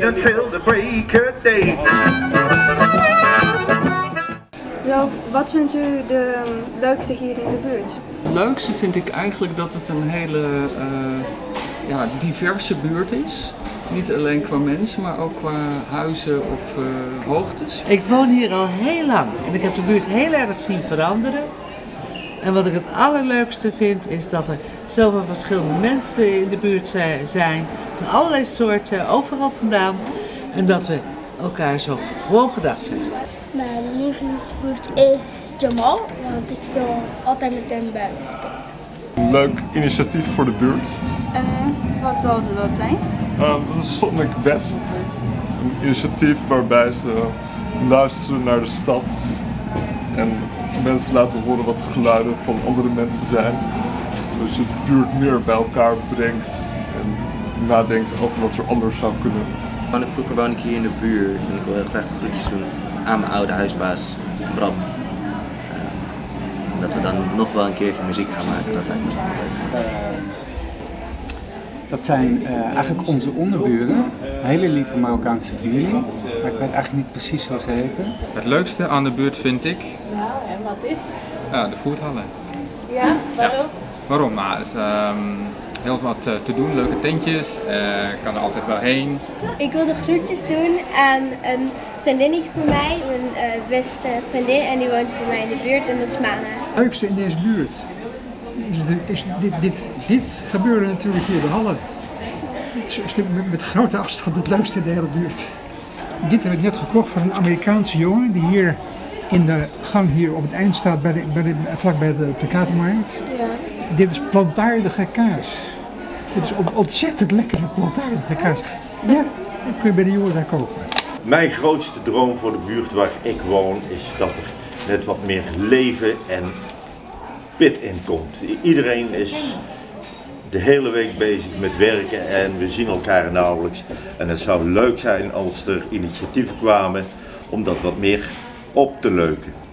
wait until the break of day. Zo, wat vindt u de leukste hier in de buurt? Het leukste vind ik eigenlijk dat het een hele eh, ja, diverse buurt is. Niet alleen qua mensen, maar ook qua huizen of eh, hoogtes. Ik woon hier al heel lang en ik heb de buurt heel erg zien veranderen. En wat ik het allerleukste vind is dat er zoveel verschillende mensen in de buurt zi- zijn. Van allerlei soorten, overal vandaan. En dat we elkaar zo gewoon gedag zijn. Mijn lievelingsbuurt is Jamal, want ik speel altijd met hem buiten spelen. leuk initiatief voor de buurt. En wat zal dat zijn? Ehm, dat is Sonic West. Een initiatief waarbij ze luisteren naar de stad en mensen laten horen wat de geluiden van andere mensen zijn. Zodat je de buurt meer bij elkaar brengt en nadenkt over wat er anders zou kunnen. Vroeger woonde ik hier in de buurt en ik wil heel graag de groetjes doen aan mijn oude huisbaas Bram. Eh, dat we dan nog wel een keertje muziek gaan maken, dat lijkt me wel leuk. Dat zijn eh, eigenlijk onze onderburen. Een hele lieve Marokkaanse familie. Maar ik weet eigenlijk niet precies hoe ze heten. Het leukste aan de buurt vind ik Nou, en wat is? ja, de voethallen. Ja, waarom? Waarom? Nou, er is ehm, heel wat eh, te doen, leuke tentjes, eh, ik kan er altijd wel heen. Ik wil de groetjes doen aan een vriendinnetje van mij, mijn eh, beste vriendin, en die woont bij mij in de buurt en dat is Mana. Het leukste in deze buurt is, de- is dit, dit, dit gebeurde natuurlijk hier, de Hallen. Het is met, met grote afstand het leukste in de hele buurt. Dit heb ik net gekocht van een Amerikaanse jongen die hier in de gang hier op het eind staat, bij de, bij de, vlak bij de Tekatenmarkt. Dit is plantaardige kaas. Dit is on- ontzettend lekkere plantaardige kaas. Ja, dat kun je bij de jongen daar kopen. Mijn grootste droom voor de buurt waar ik woon is dat er net wat meer leven en pit in komt. Iedereen is de hele week bezig met werken en we zien elkaar nauwelijks. En het zou leuk zijn als er initiatieven kwamen om dat wat meer op te leuken.